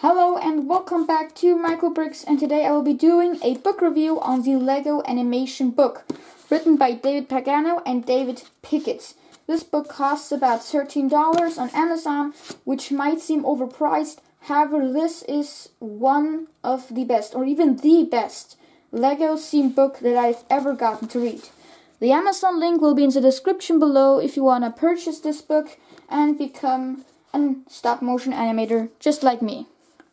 Hello and welcome back to MichaelBricks and today I will be doing a book review on the Lego animation book written by David Pagano and David Pickett. This book costs about $13 on Amazon which might seem overpriced. However, this is one of the best or even the best Lego themed book that I've ever gotten to read. The Amazon link will be in the description below if you want to purchase this book and become a stop motion animator just like me.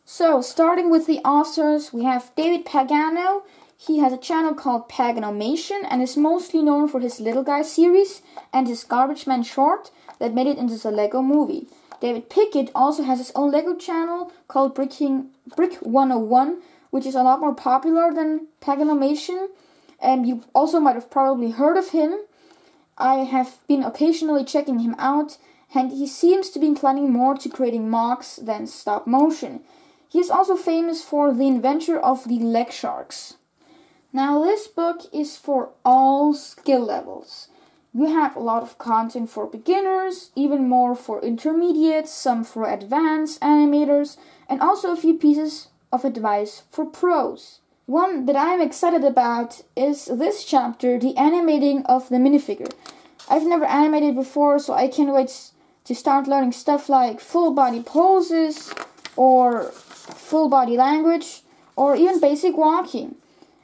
So, starting with the authors, we have David Pagano. He has a channel called Paganomation and is mostly known for his Little Guy series and his Garbage Man short that made it into the Lego movie. David Pickett also has his own Lego channel called Bricking, Brick 101, which is a lot more popular than Paganomation. And you also might have probably heard of him. I have been occasionally checking him out, and he seems to be inclining more to creating MOCs than stop motion. He is also famous for the inventor of the leg sharks. Now, this book is for all skill levels. You have a lot of content for beginners, even more for intermediates, some for advanced animators, and also a few pieces of advice for pros. One that I'm excited about is this chapter, the animating of the minifigure. I've never animated before, so I can't wait to start learning stuff like full body poses, or full body language, or even basic walking.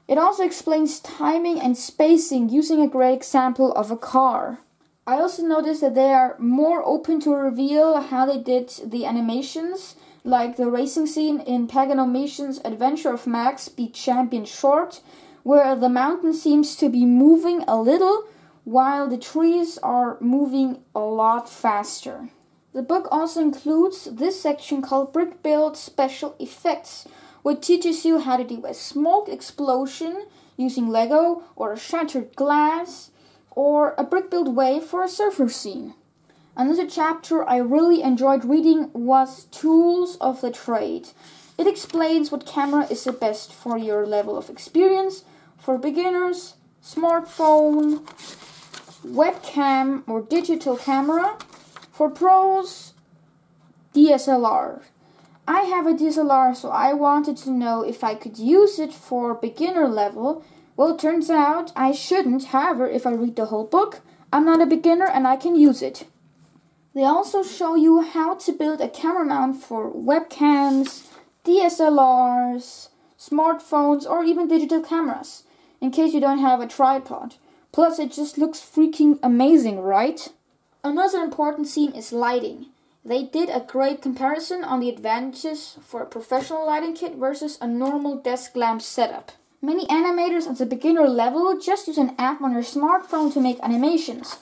It also explains timing and spacing using a great example of a car. I also noticed that they are more open to reveal how they did the animations, like the racing scene in Paganomation's Adventure of Max Beat Champion short, where the mountain seems to be moving a little while the trees are moving a lot faster. The book also includes this section called Brick Build Special Effects, which teaches you how to do a smoke explosion using Lego or a shattered glass or a brick build wave for a surfer scene. Another chapter I really enjoyed reading was Tools of the Trade. It explains what camera is the best for your level of experience, for beginners, smartphone, webcam or digital camera, for pros, DSLR. I have a DSLR, so I wanted to know if I could use it for beginner level. Well, it turns out I shouldn't. However, if I read the whole book, I'm not a beginner and I can use it. They also show you how to build a camera mount for webcams, DSLRs, smartphones, or even digital cameras, in case you don't have a tripod. Plus, it just looks freaking amazing, right? Another important theme is lighting. They did a great comparison on the advantages for a professional lighting kit versus a normal desk lamp setup. Many animators at the beginner level just use an app on your smartphone to make animations.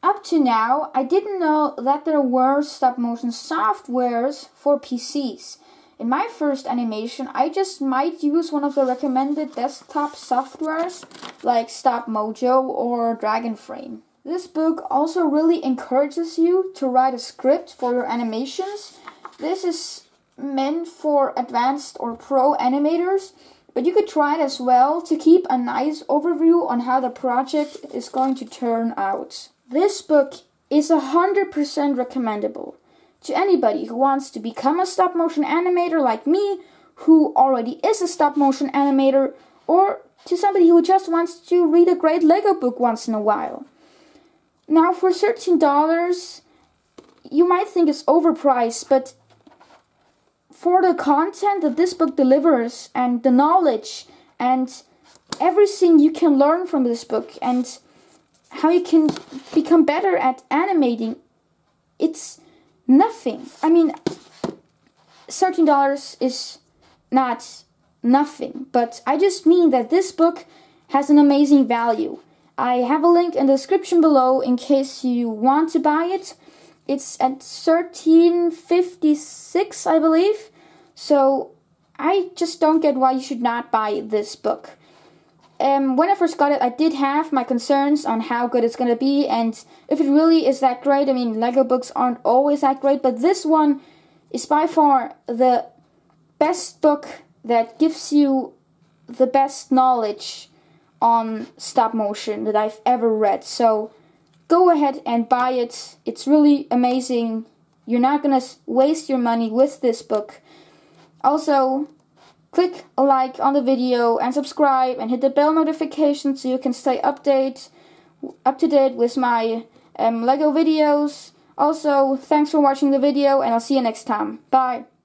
Up to now, I didn't know that there were stop motion softwares for PCs. In my first animation, I just might use one of the recommended desktop softwares like Stop Mojo or Dragonframe. This book also really encourages you to write a script for your animations. This is meant for advanced or pro animators, but you could try it as well to keep a nice overview on how the project is going to turn out. This book is 100% recommendable to anybody who wants to become a stop motion animator like me, who already is a stop motion animator, or to somebody who just wants to read a great Lego book once in a while. Now, for $13, you might think it's overpriced, but for the content that this book delivers and the knowledge and everything you can learn from this book and how you can become better at animating, it's nothing. I mean, $13 is not nothing, but I just mean that this book has an amazing value. I have a link in the description below in case you want to buy it. It's at 1356, I believe. So I just don't get why you should not buy this book. Um, when I first got it, I did have my concerns on how good it's gonna be and if it really is that great. I mean, Lego books aren't always that great, but this one is by far the best book that gives you the best knowledge on stop motion that I've ever read. So go ahead and buy it. It's really amazing. You're not gonna waste your money with this book. Also, click a like on the video and subscribe and hit the bell notification so you can stay update up to date with my um, Lego videos. Also, thanks for watching the video and I'll see you next time. Bye.